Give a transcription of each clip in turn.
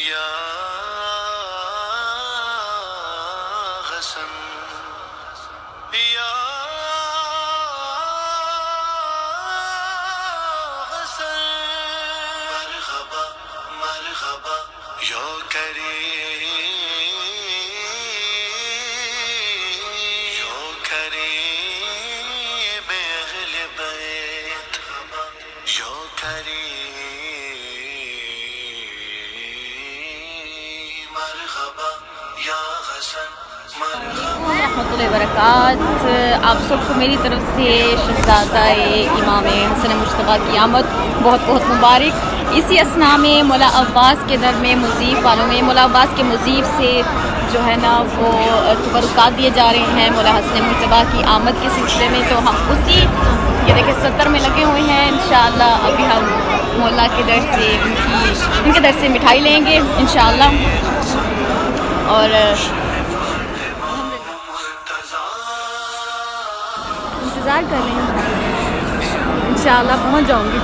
یا حسن یا حسن مرحبا مرحبا یا کریم۔ یا کریم بیت۔ یا کریم۔ رحمۃ اللہ وبرکاتہ۔ آپ سب کو میری طرف سے شہزادہ امام حسن مشتبہ کی آمد۔ بہت بہت مبارک۔ اسی اسنا میں مولا عباس کے در میں مضیف والوں میں، مولا عباس کے مضیف سے جو ہے نا وہ تبرکات دیے جا رہے ہیں مولا حسن مشتبہ کی آمد کے سلسلے میں۔ تو ہم اسی، یہ دیکھیں ستر میں لگے ہوئے ہیں۔ انشاءاللہ ابھی ہم مولا کے در سے ان کی، ان کے در سے مٹھائی لیں گے۔ انشاءاللہ۔ اور انتظار کر رہے ہیں۔ انشاءاللہ پہنچ جاؤں گی۔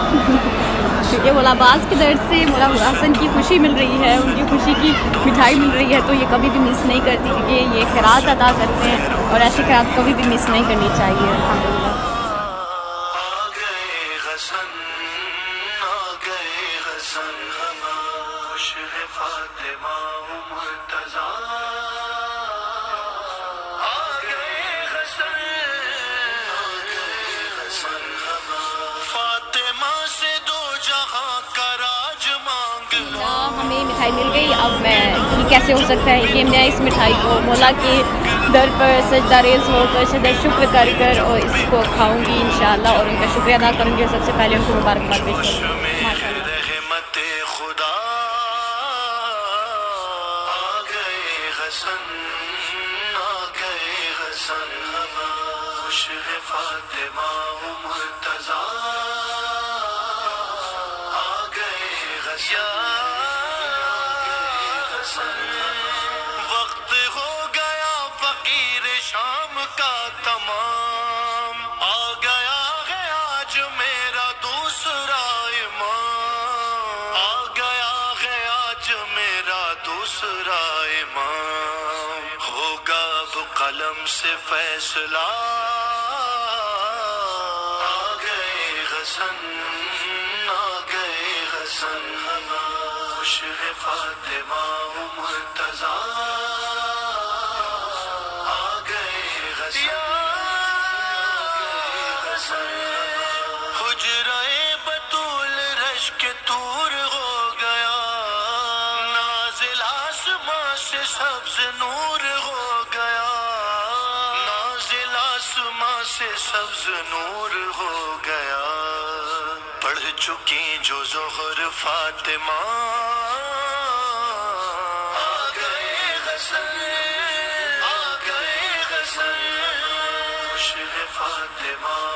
کیونکہ مولا عباس کے درد سے مولا حسن کی خوشی مل رہی ہے ان کی خوشی کی مٹھائی مل رہی ہے تو یہ کبھی بھی مس نہیں کرتی کیونکہ یہ خیرات ادا کرتے ہیں اور ایسی خیرات کبھی بھی مس نہیں کرنی چاہیے۔ الحمدللہ ہمیں مٹھائی مل گئی۔ اب میں یہ کیسے ہو سکتا ہے؟ کہ میں اس مٹھائی کو مولا کے در پر سجدہ ریز ہو کر سجدہ شکر کر کر اور اس کو کھاؤں گی انشاءاللہ اور ان کا شکریہ ادا کروں گی اور سب سے پہلے ان کو مبارکباد پیش کروں گی۔ ماشاء اللہ آج میرا دوسرا امام آ گیا ہے آج میرا دوسرا امام ہوگا اب قلم سے فیصلہ۔ آ گئے حسن آ گئے حسن خوش ہے فاطمہ مرتضی۔ دور ہو گیا۔ نازل آسمان سے سبز نور ہو گیا۔ نازل آسمان سے سبز نور ہو گیا۔ پڑھ چکی جو زہر فاطمہ۔ گئے آ گئے فاطمہ۔